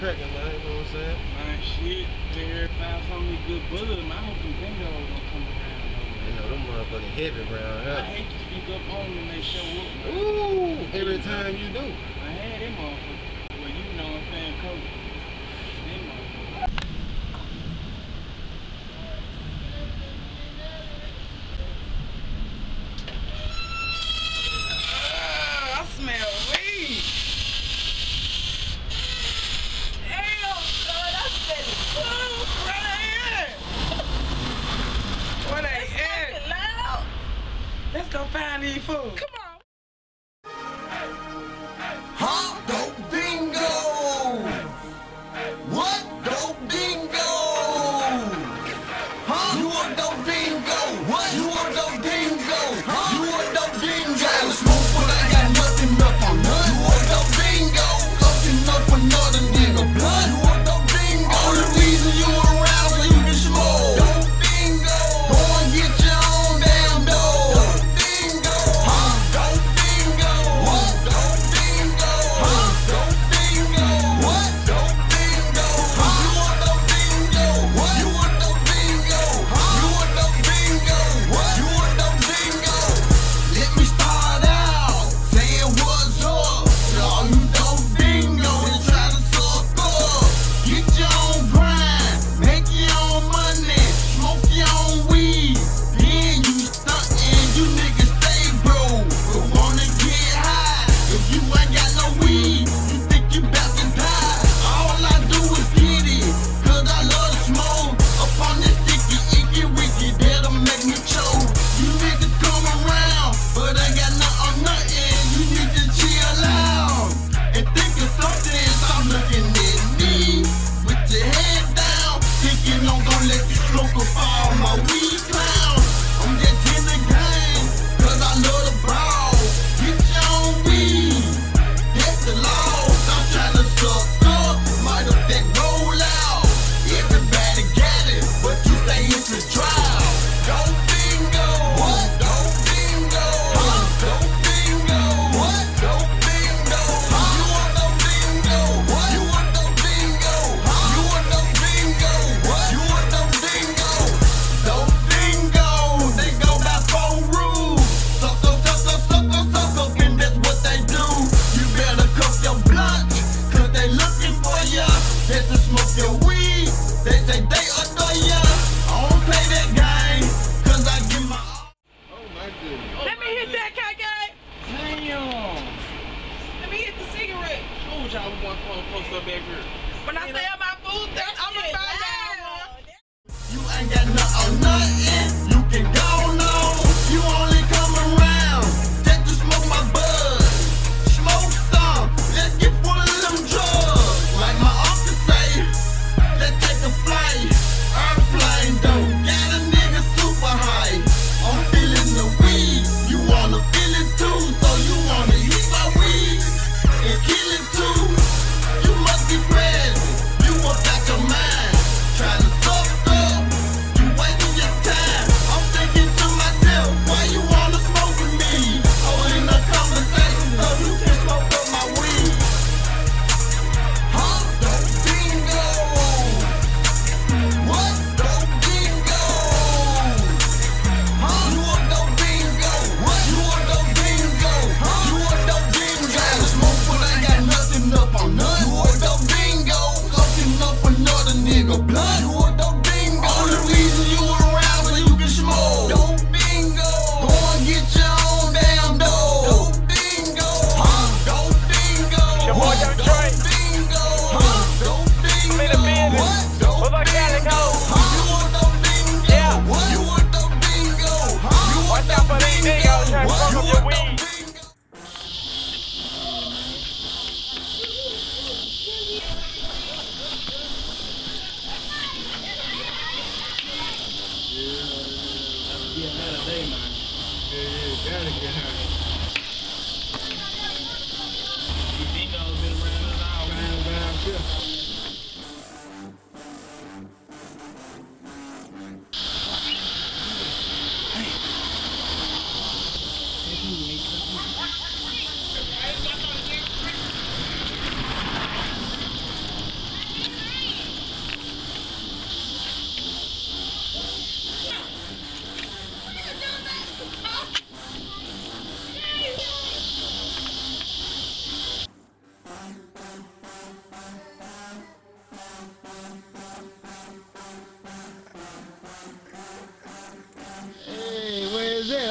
cracking, man. You know what I'm saying? Man, shit. Nigga, found so many good bullets. Man, I hope them dingos don't come around. You know, them motherfucking heavy round, huh? I hate to speak up on them when they show up. Ooh, every time you do. I had them motherfuckers. yellow. Look. what y'all to post up every. When I sell my food, I'm gonna buy you. You ain't got oh, nothing on nothing.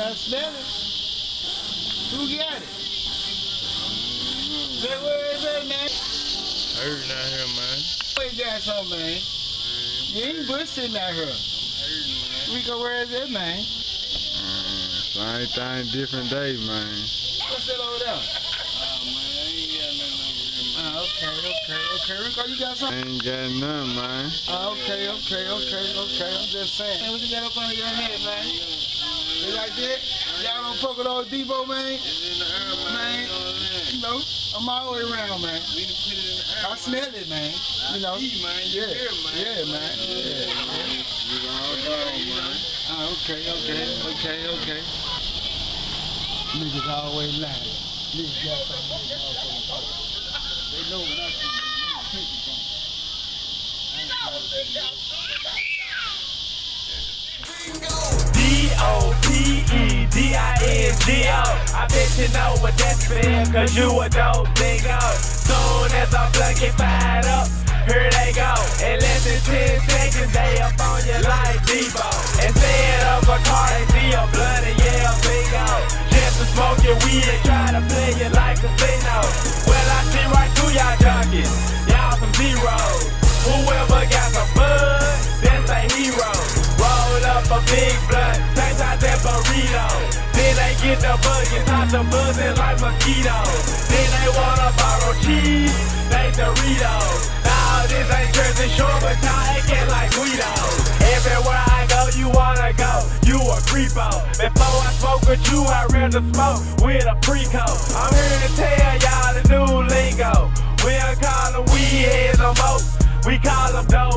I smell it. Who got it? Say, where is it, man? Hurting out here, man. Where you got something, man? You ain't bushing out here. Hurting, man. Rico, where is it, man? Same thing, different day, man. What's that over there? Oh, man, I ain't got nothing over here, man. Uh, okay, okay, okay. Rico, you got something? Ain't got none, man. Uh, okay, okay, okay, okay. I'm just saying. Hey, what you got up under your head, man? You like that? Y'all don't fuck with old Debo, man? It's in the air, man. Man. You know I'm saying? You know, I'm all the way around, man. We done put it in the air, I man. smell it, man. You know. see, man. You Yeah, hear, man. yeah, man. Yeah. We all dog, man. Ah, okay, okay, okay, okay. Niggas always lying. Niggas got something in their motherfucking They know when I see them. D-O-P-E-D-I-N-G-O I bet you know what that spell, cause you a dope nigga. Soon as I plug it fired up, here they go. In less than 10 seconds, they up on you like Debo. Instead of a car, they see a blood and yeah, bingo. Just to smoke your weed and try to play you like a casino. Well, I see right through y'all junkies. Y'all some zeros. Whoever got some bud, that's a hero. Roll up a big blunt, taste out that burrito. Get the bug and top the buzzing like mosquitoes. Then they wanna borrow cheese, they Doritos. Now this ain't Jersey Shore, but y'all acting like Guidos. Everywhere I go, you wanna go, you a creepo. Before I smoke with you, I rather smoke with a preco. I'm here to tell y'all the new lingo. We don't call them weed heads no more. We call them dope